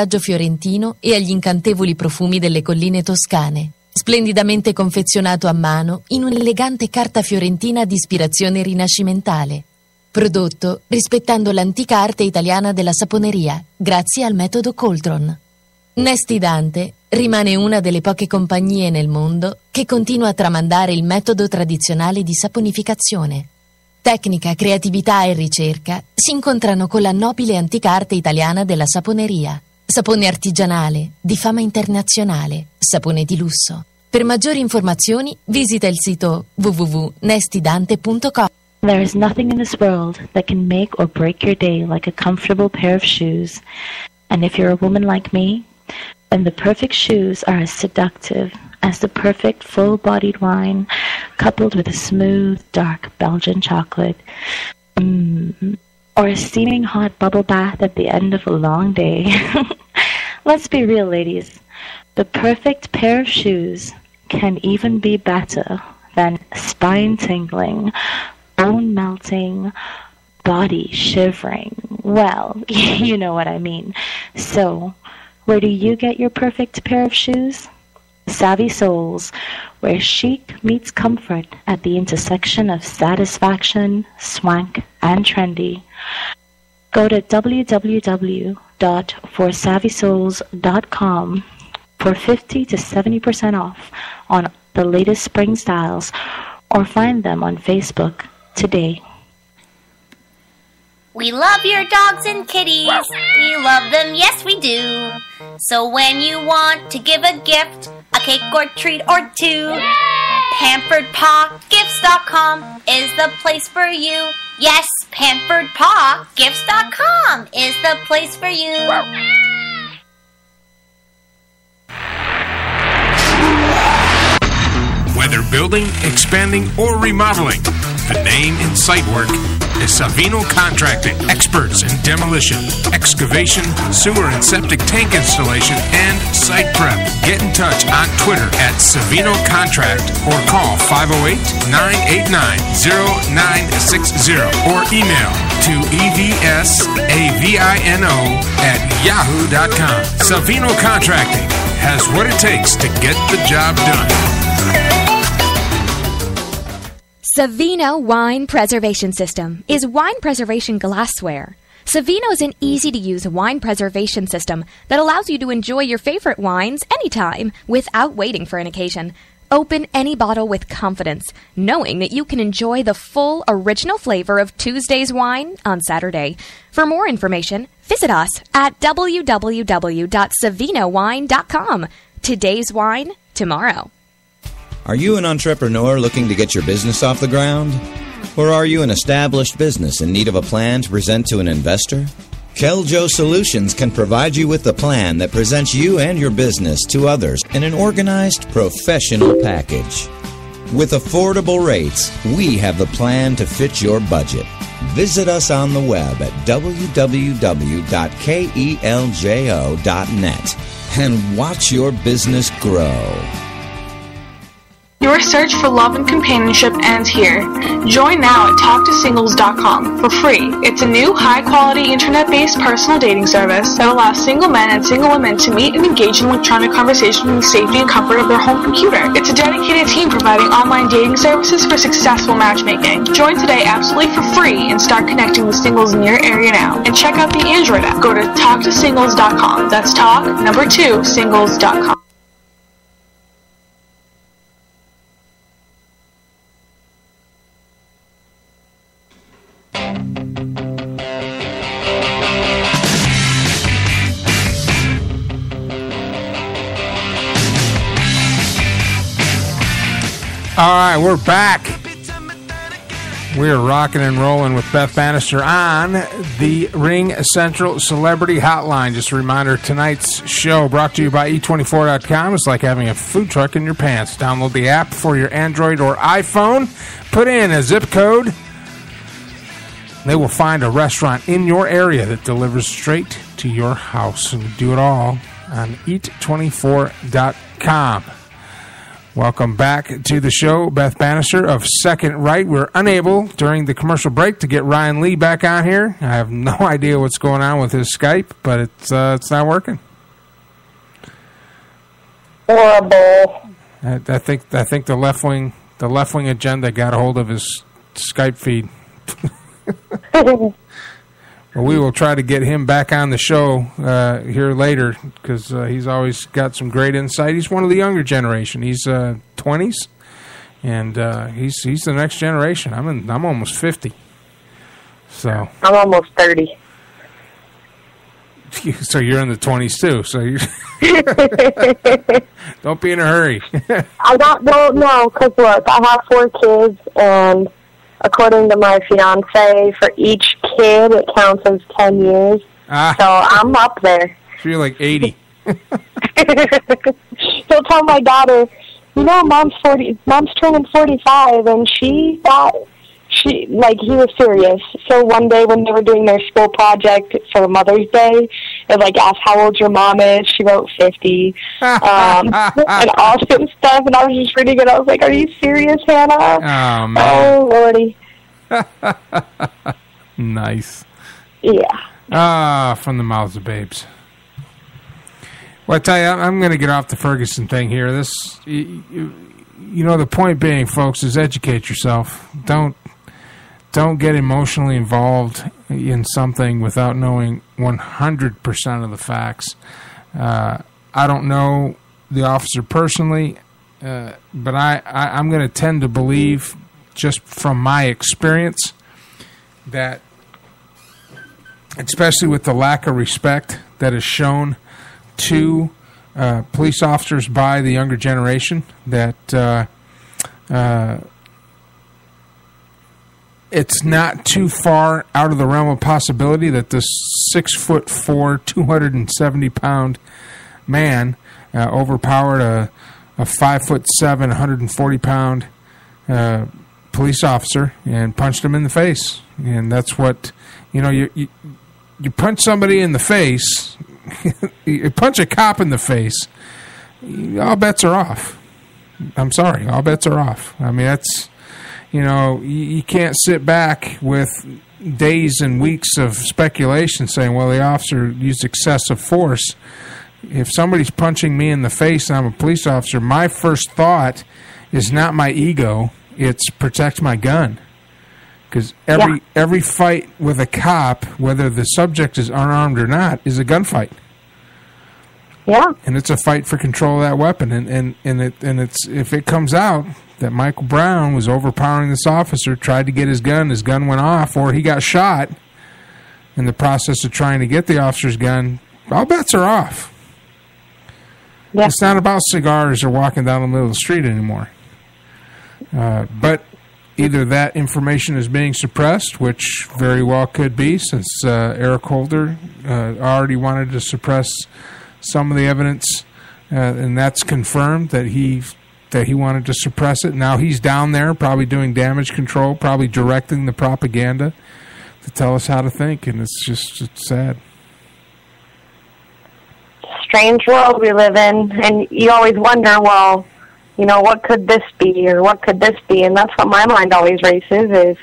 paesaggio fiorentino e agli incantevoli profumi delle colline toscane. Splendidamente confezionato a mano in un'elegante carta fiorentina di ispirazione rinascimentale. Prodotto rispettando l'antica arte italiana della saponeria, grazie al metodo Coltron. Nesti Dante rimane una delle poche compagnie nel mondo che continua a tramandare il metodo tradizionale di saponificazione. Tecnica, creatività e ricerca si incontrano con la nobile antica arte italiana della saponeria. Sapone artigianale, di fama internazionale, sapone di lusso. Per maggiori informazioni visita il sito www.nestidante.com. There is nothing in this world that can make or break your day like a comfortable pair of shoes. And if you're a woman like me, then the perfect shoes are as seductive as the perfect full-bodied wine coupled with a smooth, dark Belgian chocolate. Mm. Or a steaming hot bubble bath at the end of a long day. Let's be real, ladies. The perfect pair of shoes can even be better than spine-tingling, bone-melting, body shivering. Well, you know what I mean. So, where do you get your perfect pair of shoes? Savvy Souls, where chic meets comfort at the intersection of satisfaction, swank, and trendy. Go to www.forsavvysouls.com for 50 to 70% off on the latest spring styles or find them on Facebook today. We love your dogs and kitties. We love them, yes, we do. So when you want to give a gift, a cake or treat or two, PamperedPawGifts.com is the place for you. Yes, PamperedPawGifts.com is the place for you. Whether building, expanding, or remodeling, the name in site work is Savino Contracting. Experts in demolition, excavation, sewer and septic tank installation, and site prep. Get in touch on Twitter at Savino Contract or call 508 989 0960 or email to evsavino at yahoo.com. Savino Contracting has what it takes to get the job done. Savino Wine Preservation System is wine preservation glassware. Savino is an easy to use wine preservation system that allows you to enjoy your favorite wines anytime without waiting for an occasion. Open any bottle with confidence, knowing that you can enjoy the full original flavor of Tuesday's wine on Saturday. For more information, visit us at www.savinowine.com. Today's wine, tomorrow. Are you an entrepreneur looking to get your business off the ground? Or are you an established business in need of a plan to present to an investor? Keljo Solutions can provide you with the plan that presents you and your business to others in an organized, professional package. With affordable rates, we have the plan to fit your budget. Visit us on the web at www.keljo.net and watch your business grow. Your search for love and companionship ends here. Join now at TalkToSingles.com for free. It's a new, high-quality, internet-based personal dating service that allows single men and single women to meet and engage in electronic conversation in the safety and comfort of their home computer. It's a dedicated team providing online dating services for successful matchmaking. Join today absolutely for free and start connecting with singles in your area now. And check out the Android app. Go to TalkToSingles.com. That's talk number two singles.com. All right, we're back. We're rocking and rolling with Beth Banister on the RingCentral Celebrity Hotline. Just a reminder tonight's show brought to you by Eat24.com. It's like having a food truck in your pants. Download the app for your Android or iPhone, put in a zip code. They will find a restaurant in your area that delivers straight to your house. And do it all on Eat24.com. Welcome back to the show, Beth Banister of Second Right. We are unable during the commercial break to get Ryan Le back on here. I have no idea what's going on with his Skype, but it's uh, it's not working. Horrible. I, I think I think the left wing the left wing agenda got a hold of his Skype feed. well, we will try to get him back on the show uh, here later because uh, he's always got some great insight. He's one of the younger generation. He's uh, twenties, and uh, he's he's the next generation. I'm in, I'm almost fifty, so I'm almost 30. so you're in the twenties too. So you don't be in a hurry. I don't, well, no, because look, I have four kids, and according to my fiance, for each kid, it counts as 10 years. Ah. So I'm up there. so you're like eighty. He'll tell my daughter, you know, mom's 40, mom's turning 45, and she thought, she, like, he was serious. So one day when they were doing their school project for Mother's Day, it, like, asked how old your mom is. She wrote 50, um, and all this stuff, and I was just reading it. I was like, are you serious, Hannah? Oh man, Oh, Lordy. nice. Yeah. Ah, from the mouths of babes. Well, I tell you, I'm going to get off the Ferguson thing here. This, you, you, know, the point being, folks, is educate yourself. Don't don't get emotionally involved in something without knowing 100% of the facts. Uh, I don't know the officer personally, uh, but I, I I'm going to tend to believe, just from my experience, that especially with the lack of respect that is shown to uh, police officers by the younger generation, that uh, uh, it's not too far out of the realm of possibility that this six foot four, 270 pound man uh, overpowered a, a five foot seven, 140 pound uh, police officer and punched him in the face. And that's what, you know, you, you, you punch somebody in the face, you punch a cop in the face, all bets are off. I'm sorry, all bets are off. I mean, that's, you know, you, can't sit back with days and weeks of speculation saying, well, the officer used excessive force. If somebody's punching me in the face and I'm a police officer, my first thought is not my ego, it's protect my gun. Because every Yeah. every fight with a cop, whether the subject is unarmed or not, is a gunfight Yeah. and it's a fight for control of that weapon. And and and it and it's if it comes out that Michael Brown was overpowering this officer, tried to get his gun, his gun went off, or he got shot in the process of trying to get the officer's gun, all bets are off. Yeah. It's not about cigars or walking down the middle of the street anymore. Uh, but either that information is being suppressed, which very well could be, since uh, Eric Holder uh, already wanted to suppress some of the evidence, uh, and that's confirmed that he that he wanted to suppress it. Now he's down there, probably doing damage control, probably directing the propaganda to tell us how to think, and it's just it's sad. strange world we live in and you always wonder well you know what could this be or what could this be and that's what my mind always races is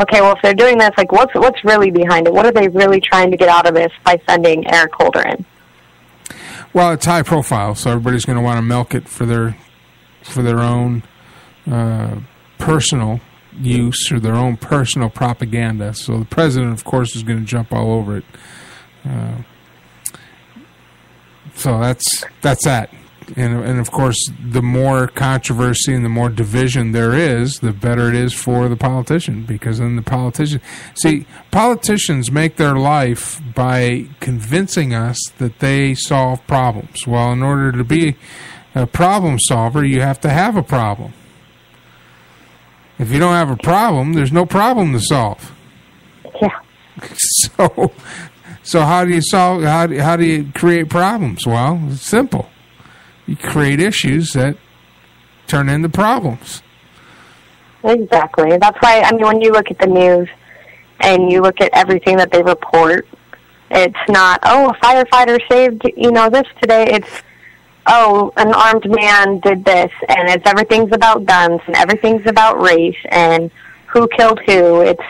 okay well if they're doing this like what's what's really behind it what are they really trying to get out of this by sending eric holder in Well, it's high profile, so everybody's going to want to milk it for their for their own uh, personal use or their own personal propaganda. So the president, of course, is going to jump all over it. Uh, so that's that's that. And, and of course, the more controversy and the more division there is, the better it is for the politician. Because then the politician, see, politicians make their life by convincing us that they solve problems. Well, in order to be a problem solver, you have to have a problem. If you don't have a problem, there's no problem to solve. yeah So, so how do you solve? How do, how do you create problems? Well, it's simple. You create issues that turn into problems. exactly that's why i mean when you look at the news and you look at everything that they report it's not oh a firefighter saved you know this today it's oh, an armed man did this, and it's everything's about guns and everything's about race and who killed who. It's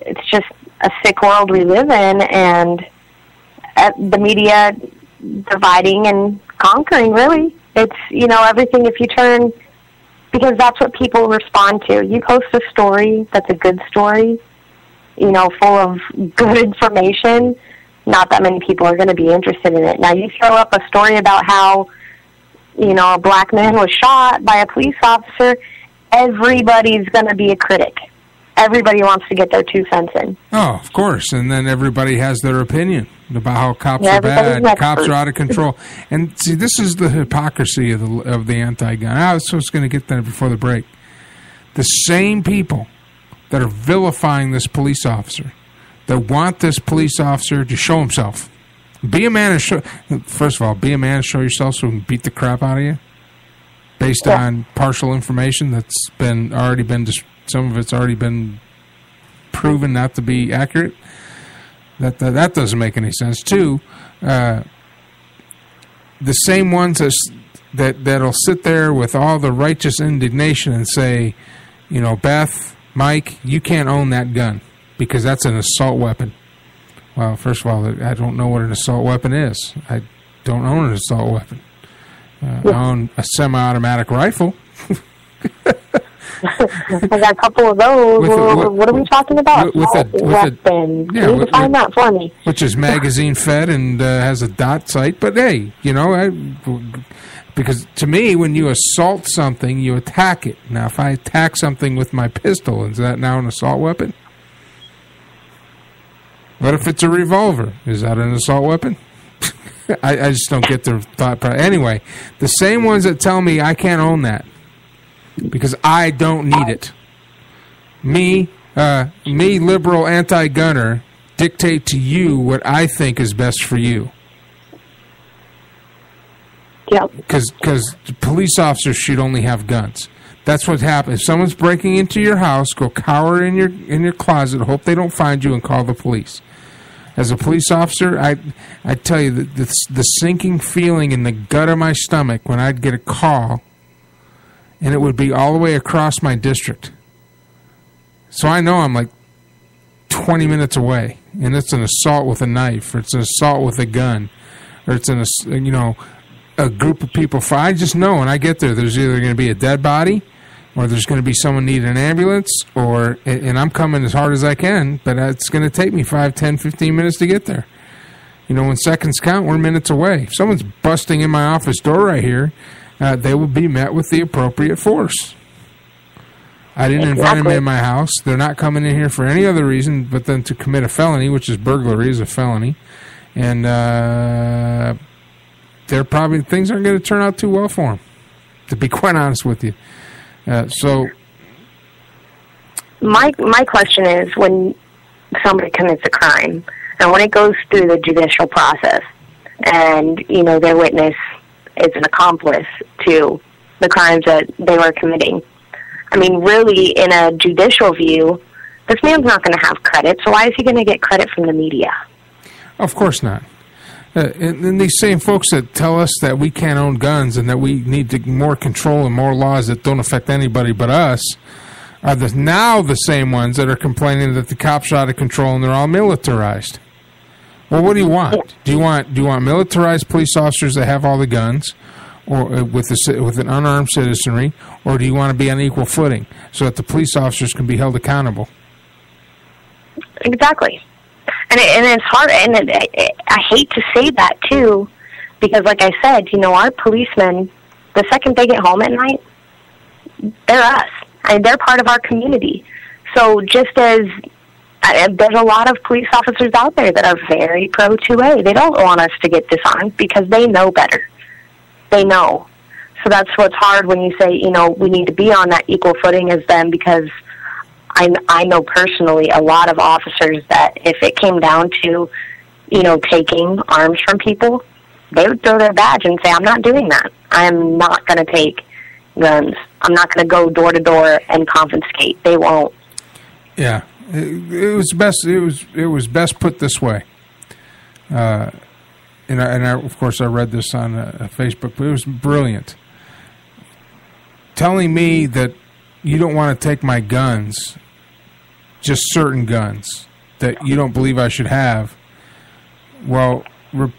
it's just a sick world we live in, and uh, the media dividing and conquering. Really, it's you know everything. If you turn, because that's what people respond to. You post a story that's a good story, you know, full of good information. Not that many people are going to be interested in it. Now, you throw up a story about how, you know, a black man was shot by a police officer. Everybody's going to be a critic. Everybody wants to get their two cents in. Oh, of course. And then everybody has their opinion about how cops Yeah, are bad, expert. cops are out of control. and see, this is the hypocrisy of the of the anti-gun. I was just going to get that before the break. The same people that are vilifying this police officer, that want this police officer to show himself, be a man and show. First of all, be a man and show yourself, so we can beat the crap out of you, based on partial information that's been already been. dis- Some of it's already been proven not to be accurate. That that, that doesn't make any sense. Too, uh, the same ones that that that'll sit there with all the righteous indignation and say, you know, Beth, Mike, you can't own that gun because that's an assault weapon. Well, first of all, I don't know what an assault weapon is. I don't own an assault weapon. Uh, I own a semi-automatic rifle. I got a couple of those. A- what, what are we talking about? with a- with a- yeah, you with- with- that for me? which is magazine fed and uh, has a dot sight. But hey, you know, I, because to me, when you assault something, you attack it. Now, if I attack something with my pistol, is that now an assault weapon? What if it's a revolver? Is that an assault weapon? I, I just don't get their thought. Anyway, the same ones that tell me I can't own that because I don't need it. Me, uh, me, liberal anti-gunner, dictate to you what I think is best for you. Yep. Because police officers should only have guns. That's what happens. If someone's breaking into your house, go cower in your in your closet, hope they don't find you, and call the police. As a police officer, I I tell you the, the the sinking feeling in the gut of my stomach when I'd get a call, and it would be all the way across my district. So I know I'm like 20 minutes away, and it's an assault with a knife, or it's an assault with a gun, or it's an you know a group of people. I just know when I get there, there's either going to be a dead body, or there's going to be someone needing an ambulance, or and I'm coming as hard as I can, but it's going to take me 5, 10, 15 minutes to get there. You know, when seconds count, we're minutes away. If someone's busting in my office door right here, uh, they will be met with the appropriate force. I didn't invite them in my house. They're not coming in here for any other reason but then to commit a felony, which is burglary, is a felony, and uh, they're probably things aren't going to turn out too well for them. To be quite honest with you, uh, so My my question is when somebody commits a crime and when it goes through the judicial process and you know their witness is an accomplice to the crimes that they were committing. I mean, really, in a judicial view, this man's not going to have credit. So why is he going to get credit from the media? Of course not. Uh, and, and these same folks that tell us that we can't own guns and that we need to more control and more laws that don't affect anybody but us are the, now the same ones that are complaining that the cops are out of control and they're all militarized. Well, what do you want? Do you want do you want militarized police officers that have all the guns, or uh, with the, with an unarmed citizenry, or do you want to be on equal footing so that the police officers can be held accountable? Exactly. And it, and it's hard, and it, it, I hate to say that too, because like I said, you know, our policemen, the second they get home at night, they're us. Mean, they're part of our community. So just as uh, there's a lot of police officers out there that are very pro 2A, they don't want us to get disarmed because they know better. They know. So that's what's hard when you say, you know, we need to be on that equal footing as them because I, I know personally a lot of officers that if it came down to, you know, taking arms from people, they would throw their badge and say, I'm not doing that. I'm not going to take guns. I'm not going to go door to door and confiscate. They won't. Yeah, it, it was best. It was it was best put this way. Uh, and I, and I, of course I read this on uh, Facebook, but it was brilliant. Telling me that you don't want to take my guns, just certain guns that you don't believe I should have. Well, re-.